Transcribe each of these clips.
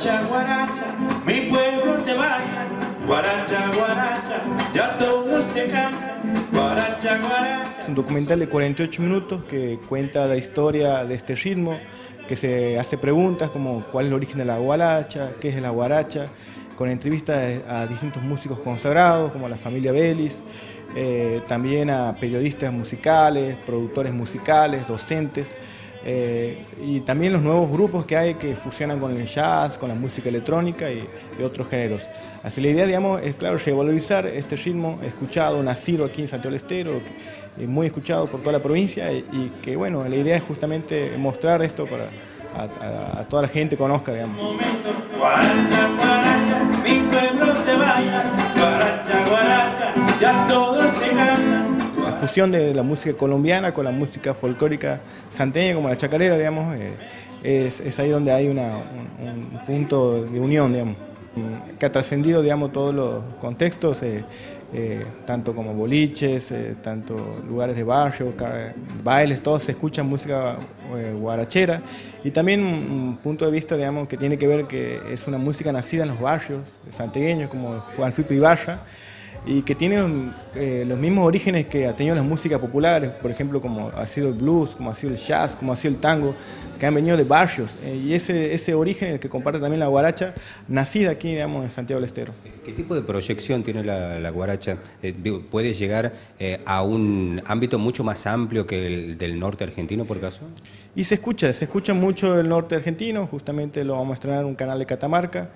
Guaracha, guaracha, mi pueblo te baila Guaracha, guaracha, todos te cantan Guaracha, guaracha Un documental de 48 minutos que cuenta la historia de este ritmo que se hace preguntas como cuál es el origen de la guaracha, qué es la guaracha, con entrevistas a distintos músicos consagrados como la familia Belis, eh, también a periodistas musicales, productores musicales, docentes eh, y también los nuevos grupos que hay que fusionan con el jazz, con la música electrónica y, otros géneros. Así la idea, digamos, es claro, revalorizar este ritmo escuchado, nacido aquí en Santiago del Estero, muy escuchado por toda la provincia y, que, bueno, la idea es justamente mostrar esto para a, toda la gente conozca, digamos. Fusión de la música colombiana con la música folclórica santeña, como la chacarera, digamos, eh, es, ahí donde hay un, punto de unión, digamos, que ha trascendido, digamos, todos los contextos, eh, eh, tanto como boliches, tanto lugares de barrio, bailes, todos se escuchan música guarachera. Y también un punto de vista, digamos, que tiene que ver que es una música nacida en los barrios santeñeños, como Juan Filipe Ibarra, y que tienen eh, los mismos orígenes que ha tenido las músicas populares, por ejemplo, como ha sido el blues, como ha sido el jazz, como ha sido el tango, que han venido de barrios. Eh, y ese, ese origen, el que comparte también la guaracha, nacida aquí, digamos, en Santiago del Estero. ¿Qué tipo de proyección tiene la, guaracha? Eh, ¿Puede llegar a un ámbito mucho más amplio que el del norte argentino, por caso? Y se escucha, se escucha mucho el norte argentino, justamente lo vamos a estrenar en un canal de Catamarca.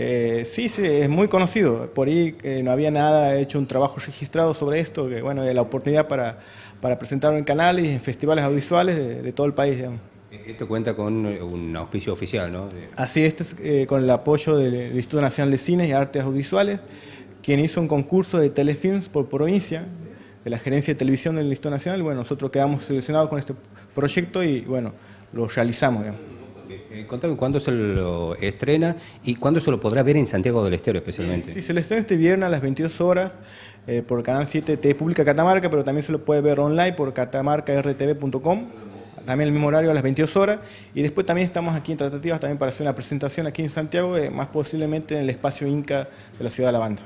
Eh, sí, sí, es muy conocido. Por ahí eh, no había nada hecho un trabajo registrado sobre esto, que bueno, de la oportunidad para, para presentarlo en canales y en festivales audiovisuales de, todo el país. Esto cuenta con un auspicio oficial, ¿no? Así, este es eh, con el apoyo del Instituto Nacional de Cines y Artes Audiovisuales, quien hizo un concurso de telefilms por provincia, de la gerencia de televisión del Instituto Nacional. Bueno, nosotros quedamos seleccionados con este proyecto y bueno, lo realizamos. Eh, contame cuándo se lo estrena y cuándo se lo podrá ver en Santiago del Estero especialmente. Sí, se lo estrena este viernes a las 22 horas eh, por Canal 7 TV Pública Catamarca, pero también se lo puede ver online por catamarcartv.com también el mismo horario a las 22 horas y después también estamos aquí en tratativas también para hacer una presentación aquí en Santiago, eh, más posiblemente en el espacio Inca de la ciudad de La Banda.